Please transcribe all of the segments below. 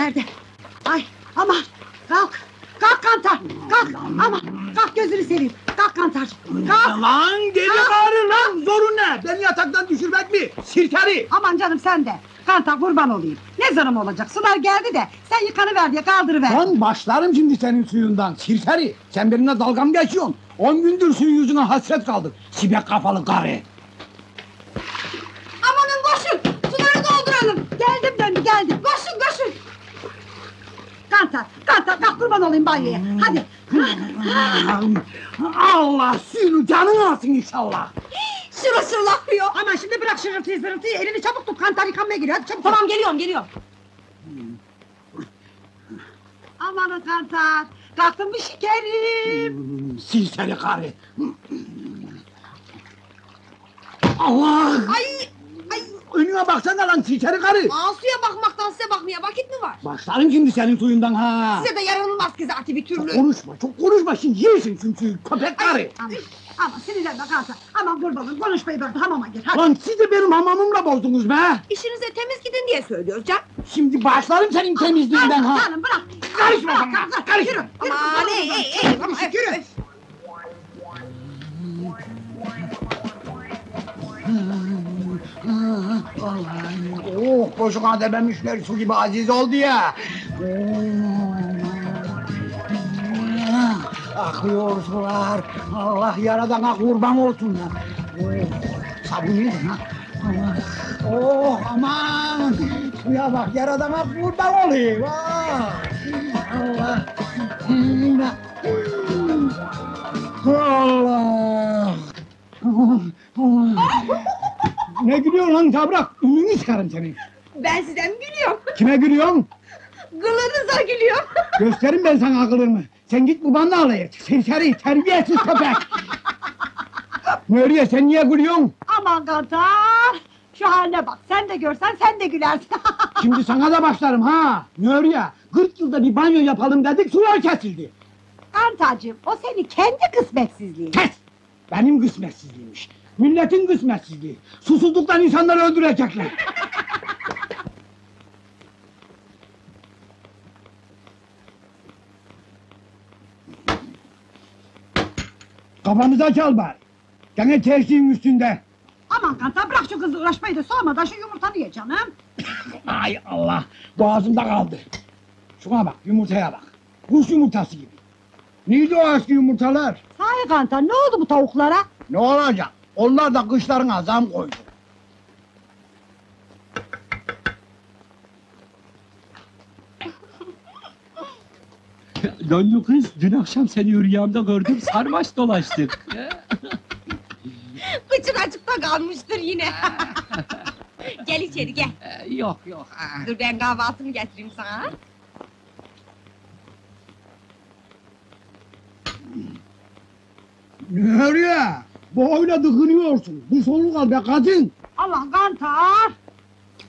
nerede? Ay aman kalk. Kalk Kantar kalk. Aman kalk gözünü seveyim. Kalk Kantar. Kalk. Lan deli karı lan zorun ne? Beni yataktan düşürmek mi? Sirkeri. Aman canım sen de. Kantar kurban olayım. Ne zarım olacak? Sular geldi de sen yıkanıver diye kaldırıver. Lan başlarım şimdi senin suyundan sirkeri. Sen benimle dalga mı geçiyorsun? On gündür suyun yüzüne hasret kaldık. Sibek kafalı karı. Kantar, Kantar kalk kurban olayım banyoya. Hadi. Allah suyunu canın alsın inşallah. Şırıl şırıl akıyor. Aman şimdi bırak şırıltıyı zırıltıyı. Elini çabuk tut. Kantar yıkanmaya giriyor. Hadi çabuk. Tamam geliyorum geliyorum. Amanın Kantar. Kalktın mı şekerim? Sirkeri karı. Allah! Ay Önüne baksana lan sirkeri karı. Asu'ya bakmaktan size bakmaya vakit mi var? Başlarım şimdi senin suyundan ha. Size de yaranılmaz ki zaten bir Çok türlü. konuşma, çok konuşma şimdi yersin çünkü köpek karı. Aman, aman sinirlenme Kantar. Aman kurbanım konuşmayı bırak hamama gir. Hadi. Lan siz de benim hamamımla bozdunuz be. İşinize temiz gidin diye söylüyoruz can. Şimdi başlarım senin temizliğinden ha. Canım bırak. Karışma bana, karışma. Yürü, Aman ey ey ey. Ama yürü, Oh boşuna dememişler su gibi aziz oldu ya. Akıyor sular. Allah yaradana kurban olsun sabun yedin ha. Oh aman. Suya bak yaradana kurban olayım. Ah. Allah. Allah. Allah. Ne gülüyorsun lan tabrak? Ümünü çıkarım senin. Ben sizden gülüyorum. Kime gülüyorsun? Gılınıza gülüyorum. Gösterin ben sana akılırımı. Sen git babanla alay et. Serseri, terbiyesiz köpek. Nuriye sen niye gülüyorsun? Aman Kantar. Şu haline bak. Sen de görsen sen de gülersin. Şimdi sana da başlarım ha. Nuriye, 40 yılda bir banyo yapalım dedik sular kesildi. Kantarcığım o senin kendi kısmetsizliğin. Kes! Benim kısmetsizliğimmiş. Milletin kısmetsizliği. Susuzluktan insanları öldürecekler. Kafamıza çal bari. Gene tersiğin üstünde. Aman Kantar bırak şu kızla uğraşmayı da soğumadan şu yumurtanı ye canım. Ay Allah! Boğazımda kaldı. Şuna bak, yumurtaya bak. Kuş yumurtası gibi. Neydi o eski yumurtalar? Sahi Kantar ne oldu bu tavuklara? Ne olacak? Onlar da kışlarına zam koydu. Döndü kız, dün akşam seni rüyamda gördüm, sarmaş dolaştık. Kıçın açıkta kalmıştır yine. gel içeri gel. Ee, yok yok. aa. Dur ben kahvaltımı getireyim sana. Nereye? Boyla dıkınıyorsun. Bir soluk al be kadın. Allah Kantar.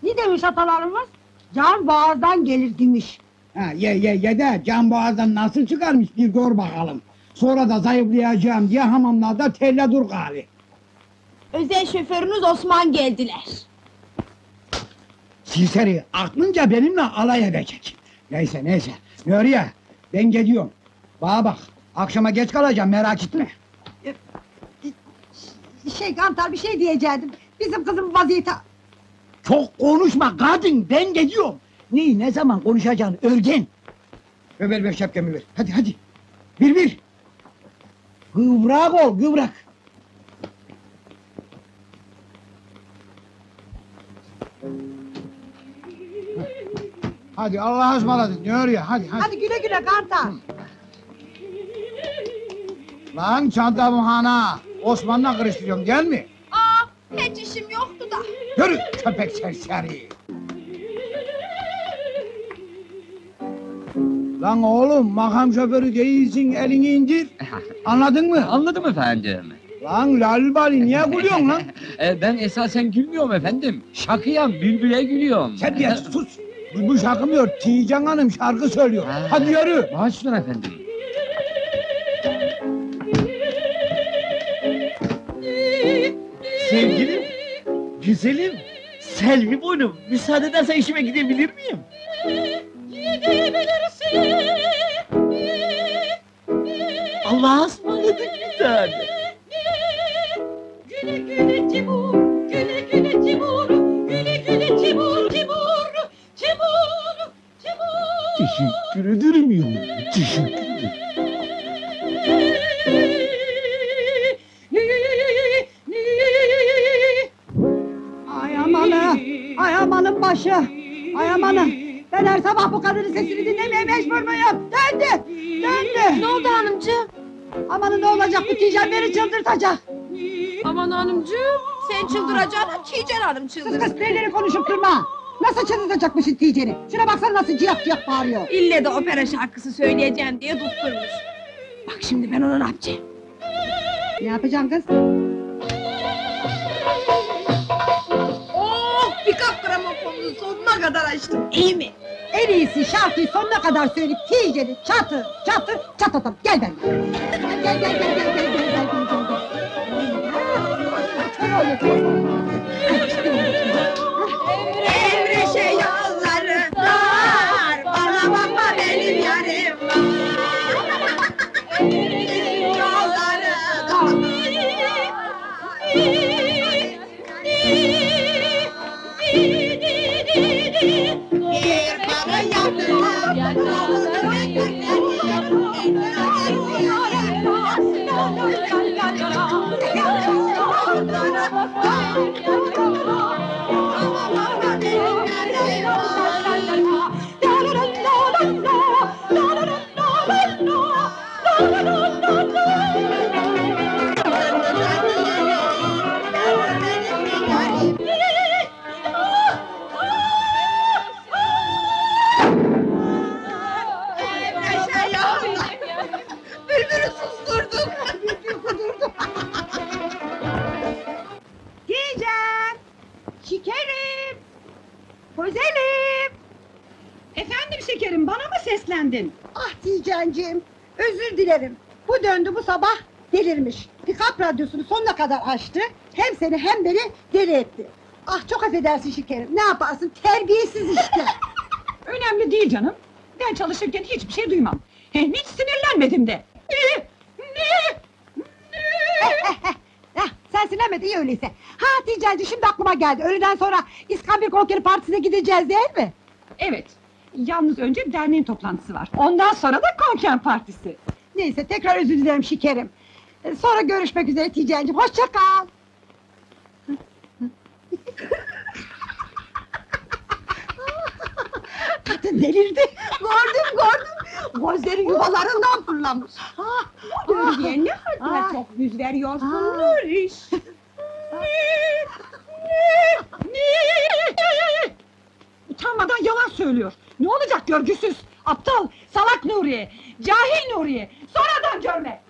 Ne demiş atalarımız? Can boğazdan gelir demiş. Ha, ye ye ye de can boğazdan nasıl çıkarmış bir gör bakalım. Sonra da zayıflayacağım diye hamamlarda telle dur gali. Özel şoförünüz Osman geldiler. Silseri aklınca benimle alay edecek. Neyse neyse. Nuriye ben gidiyorum. Bana bak akşama geç kalacağım merak etme. Şey Kantar bir şey diyecektim. Bizim kızın vaziyeti... Çok konuşma kadın ben gidiyorum. Ne ne zaman konuşacaksın örgen. Ver ver ver şapkamı ver. Hadi hadi. Bir bir. Kıvrak ol kıvrak. Hadi Allah'a ısmarladık ne örüyor hadi hadi. Hadi güle güle Kantar. Lan çantamı hana. Osman'la karıştırıyorum gel mi? Aa, hiç işim yoktu da. Yürü köpek serseri. Lan oğlum makam şoförü değilsin elini indir. Anladın mı? Anladım efendim. Lan lalbali niye gülüyorsun lan? Ee, ben esasen gülmüyorum efendim. Şakıyan, bülbüle gülüyorum. Terbiyesiz sus. Bu, bu şakımıyor. Tican Hanım şarkı söylüyor. Ha. Hadi yürü. Başlar efendim. Sevgilim, güzelim, Selvi boynum, müsaade edersen işime gidebilir miyim? Allah'a ısmarladık bir tane. Güle güle Timur, güle güle Timur, güle güle Timur, Timur, Timur, Timur. Teşekkür ederim yavrum, teşekkür ederim. Ay amanı. Ay amanın başı. Ay amanın. Ben her sabah bu kadının sesini dinlemeye mecbur muyum? Döndü. Döndü. Ne oldu hanımcığım? Amanın ne olacak bu Tijen beni çıldırtacak. Aman hanımcığım, sen çıldıracaksın, Tijen Hanım Kız çıldır. kız neleri konuşup durma. Nasıl çıldırtacakmışsın Tijen'i? Şuna baksana nasıl ciyak ciyak bağırıyor. İlle de opera şarkısı söyleyeceğim diye tutturmuş. Bak şimdi ben ona ne yapacağım? Ne yapacaksın kız? Oh, bir kap gramofonunu sonuna kadar açtım, iyi mi? En iyisi şarkıyı sonuna kadar söyleyip Tijen'i çatır çatır çatlatalım. Gel ben. Gel gel gel gel gel gel gel gel gel. Efendim şekerim, bana mı seslendin? Ah Tijen'cim, özür dilerim. Bu döndü bu sabah delirmiş. Pikap radyosunu sonuna kadar açtı. Hem seni hem beni deli etti. Ah çok affedersin şekerim. Ne yaparsın? Terbiyesiz işte. Önemli değil canım. Ben çalışırken hiçbir şey duymam. Hem hiç sinirlenmedim de. Ne? Ne? Hah, sen sinirlenmedin iyi öyleyse. Ha Tijen'cim şimdi aklıma geldi. Öğleden sonra İskambil Konseri Partisi'ne gideceğiz değil mi? Evet. Yalnız önce derneğin toplantısı var. Ondan sonra da konken partisi. Neyse tekrar özür dilerim şekerim. Ee, Sonra görüşmek üzere Tijen'cim. Hoşça kal. Kadın delirdi. Gördüm gördüm. Gözleri yuvalarından fırlamış. Ah, Görüyen ne halde Ah. çok yüz veriyorsun Ah. Nuriş. Utanmadan yalan söylüyor. Ne olacak görgüsüz, aptal, salak Nuriye, cahil Nuriye, sonradan görme.